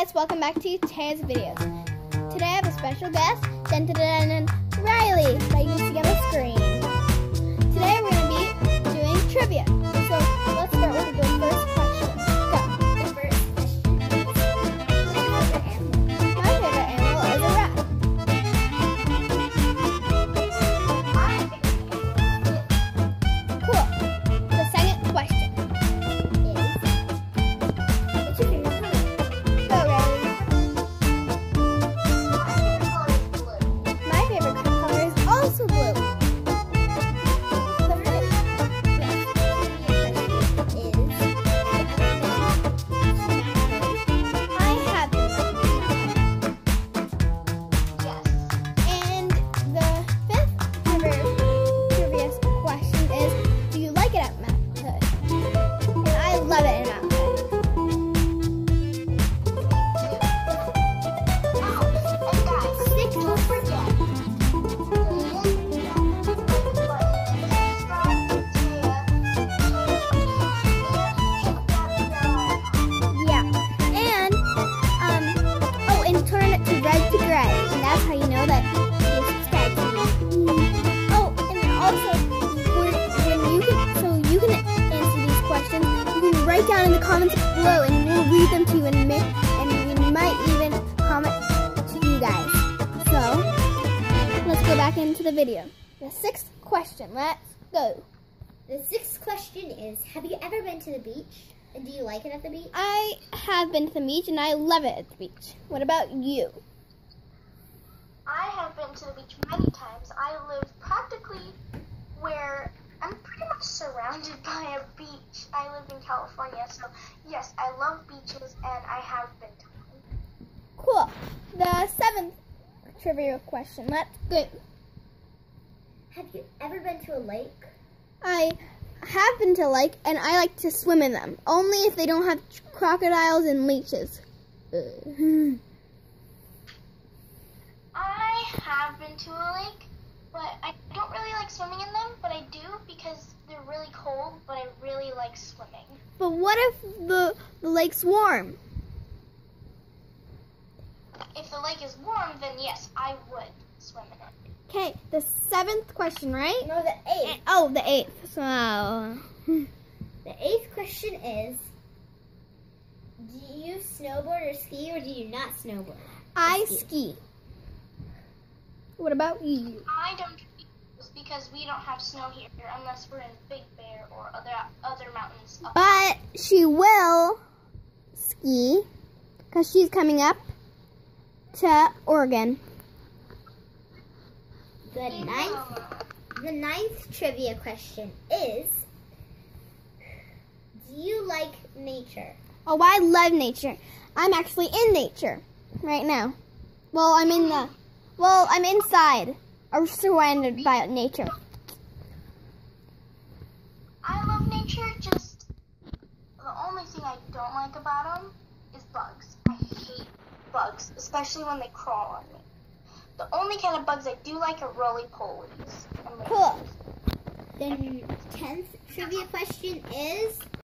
guys, welcome back to today's videos. Today I have a special guest, Riley, that you can the comments below and we'll read them to you and, ma- and we might even comment to you guys. So, let's go back into the video. The sixth question, let's go. The sixth question is, have you ever been to the beach? And do you like it at the beach? I have been to the beach and I love it at the beach. What about you? I have been to the beach many times. I surrounded by a beach. I live in California, so yes, I love beaches and I have been to one. Cool. The seventh trivia question. Let's go. Have you ever been to a lake? I have been to a lake and I like to swim in them. Only if they don't have crocodiles and leeches. I have been to a lake, but I don't really like swimming in them, but I do because they're really cold, but I really like swimming. But what if the, the lake's warm? If the lake is warm, then yes, I would swim in it. Okay, the seventh question, right? No, the eighth. Eh, oh, the eighth. So, The eighth question is, do you snowboard or ski or do you not snowboard? I Ski. ski. What about you? I don't do because we don't have snow here unless we're in Big Bear or other other mountains. But she will ski because she's coming up to Oregon. The ninth, the ninth trivia question is, do you like nature? Oh, I love nature. I'm actually in nature right now. Well, I'm in the, well, I'm inside. I'm surrounded by nature. I love nature. Just the only thing I don't like about them is bugs. I hate bugs, especially when they crawl on me. The only kind of bugs I do like are roly polies. and Cool. The tenth trivia question is,